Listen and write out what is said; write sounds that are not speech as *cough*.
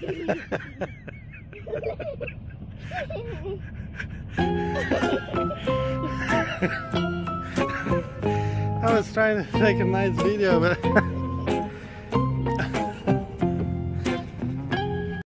I was trying to take a nice video, but *laughs*